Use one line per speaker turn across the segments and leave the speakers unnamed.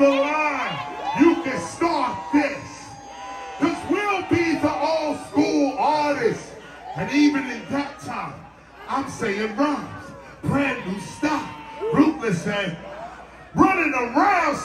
the line, you can start this. Cause we'll be the old school artists. And even in that time, I'm saying rhymes, brand new stuff, ruthless and running around,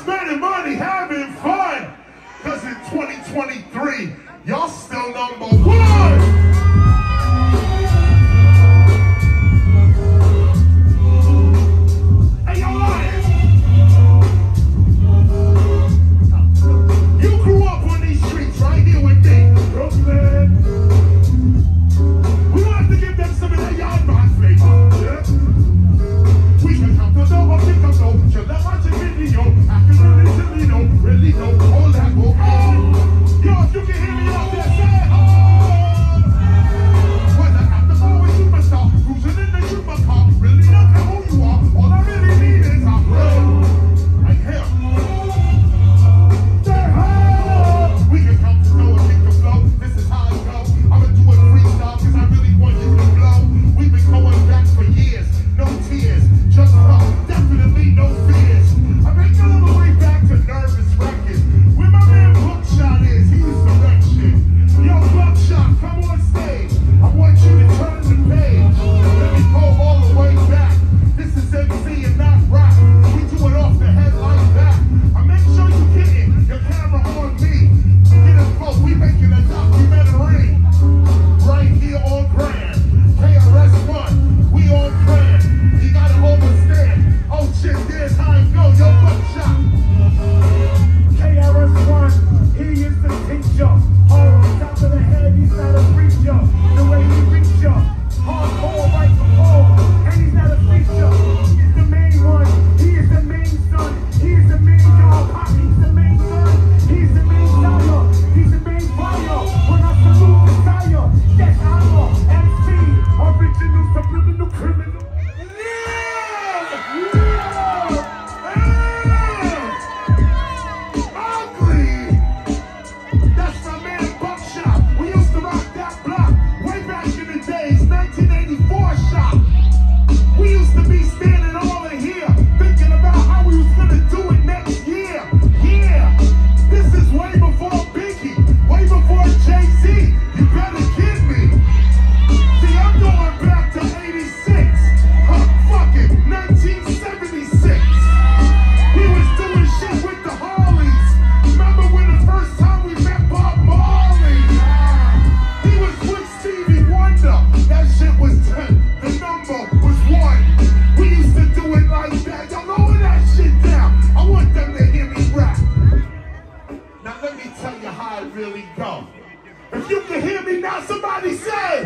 now, somebody say.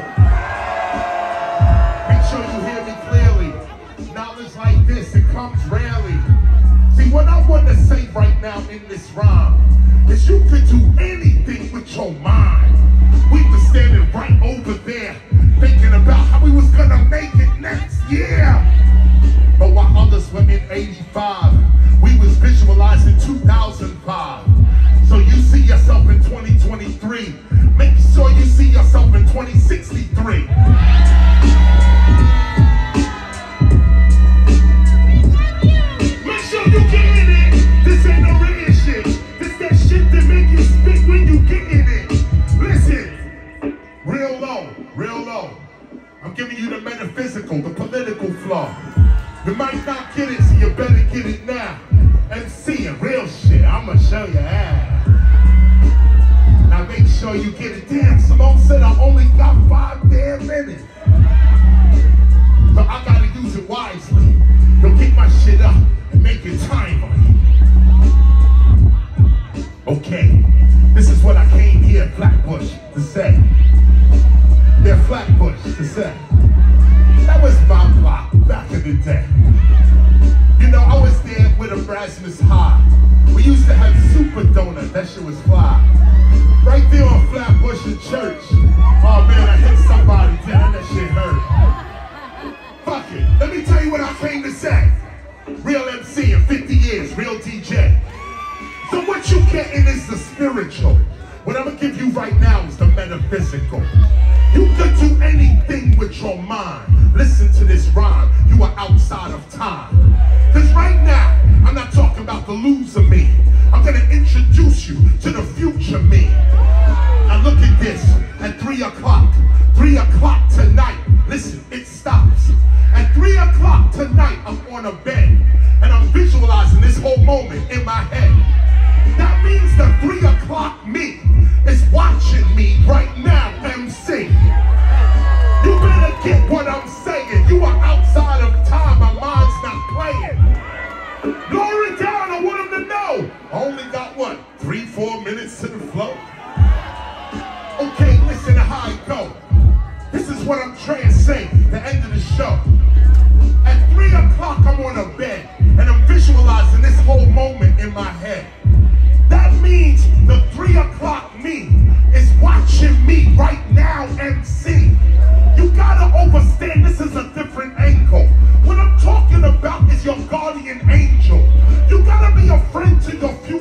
Make sure you hear me clearly. Knowledge like this, it comes rarely. See, what I want to say right now in this rhyme is you could do anything with your mind. We were standing right over there, thinking about how we was gonna make it next year. Sure you see yourself in 2063. Make sure you getting it. This ain't no real shit. This that shit that make you spit when you getting it. Listen, real low, real low. I'm giving you the metaphysical, the political flaw. You might not get it, so you better get it now. And real shit, I'ma show you how. Sure you get it. Damn, Simone said I only got five damn minutes. So I gotta use it wisely. You'll get my shit up and make it timely. Okay, this is what I came here, Flatbush, to say. Yeah, Flatbush, to say. That was my block back in the day. You know, I was there with Erasmus High. We used to have Super Donut, that shit was fly. Right there on Flatbush in church. Oh man, I hit somebody, damn, that shit hurt. Fuck it. Let me tell you what I came to say. Real MC in 50 years, real DJ. So what you getting is the spiritual. What I'm gonna give you right now is the metaphysical. You could do anything with your mind. Listen to this rhyme. You are outside of time. Cause right now, I'm not talking about the loser me. I'm going to introduce you to the future me. Now look at this. At 3 o'clock,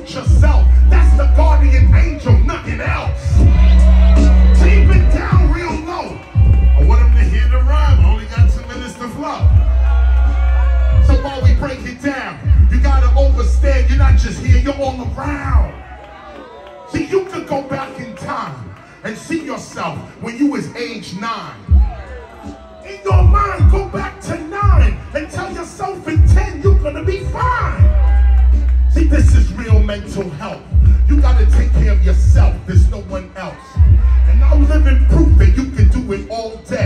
future self. That's the guardian angel, nothing else. Deep it down real low. I want him to hear the rhyme. I only got two minutes to flow. So while we break it down, you gotta overstep. you're not just here, you're all around. See, you could go back in time and see yourself when you was age nine. In your mind, go back to nine and tell yourself in 10 you're gonna be fine. This is real mental health. You gotta take care of yourself. There's no one else. And I'm living proof that you can do it all day.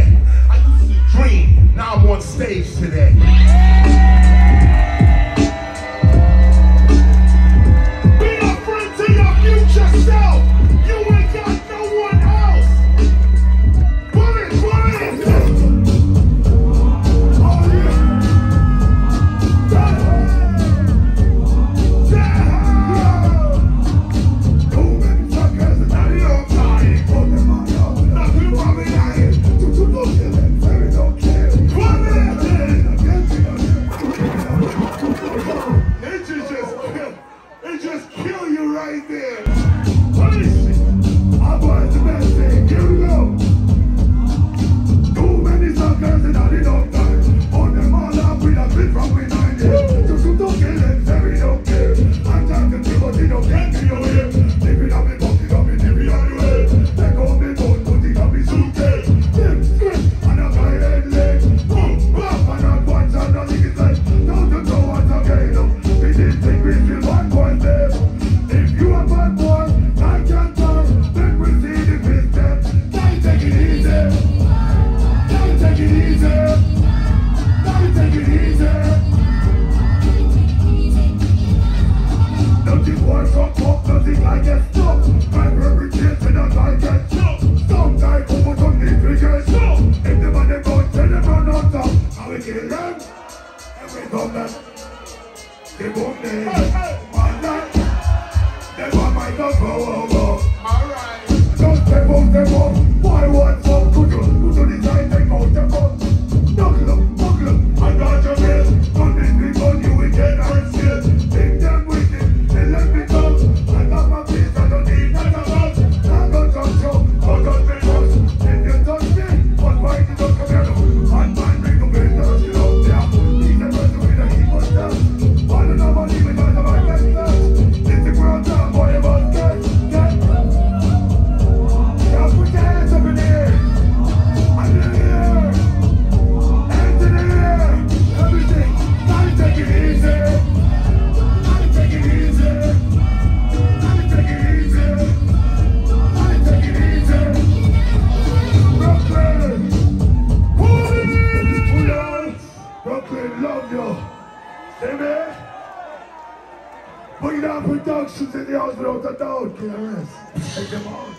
right there. African land, every they won't name one go. Alright. Don't take won't, they won't. Why, why? the. Take them all